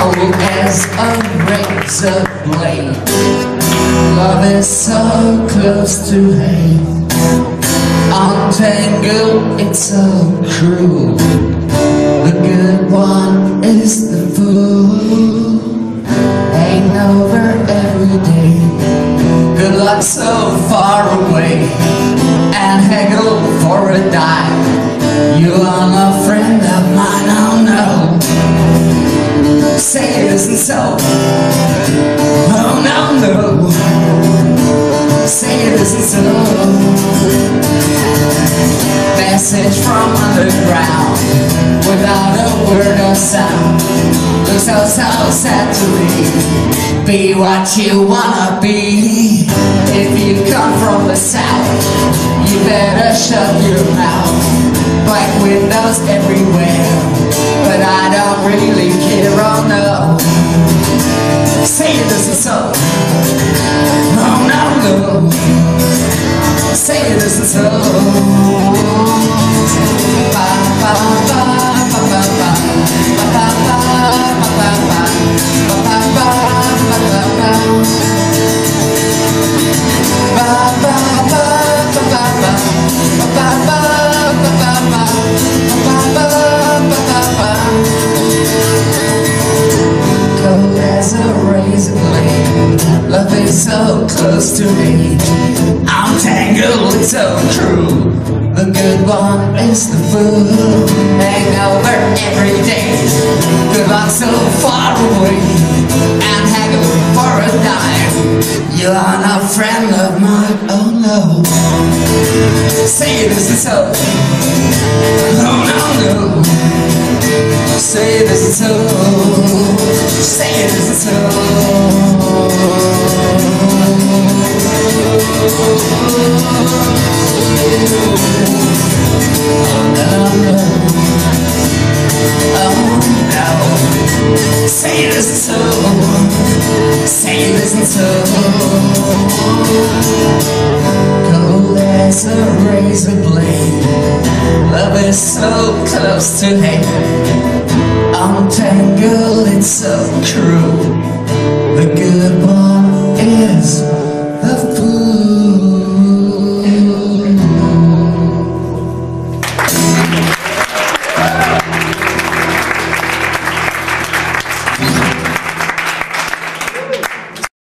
cold as a razor blade. Love is so close to hate. Untangled, it's so cruel. The good one is the fool. Hang over every day. Good luck so far away. And haggle isn't so. Oh no, no. Say it isn't so. Message from underground without a word or sound. Looks so so sad to me. Be what you wanna be. If you come from the south, you better shut your mouth. Black windows everywhere, but I don't really care. No. Say it isn't so. Oh no, no. Say it isn't so. Ba. Ba, ba, ba, ba, ba, ba. Ba, ba, razor. Love is so close to me. I'm tangled, it's so true. The good one is the fool. Hang over every day. Good luck so far away. And haggle for a dime. You are not a friend of mine, oh no. Say it isn't so. No, no, no. Say it isn't so. Say it isn't so. Cold as a razor blade. Love is so close to hate. Untangled, it's so true.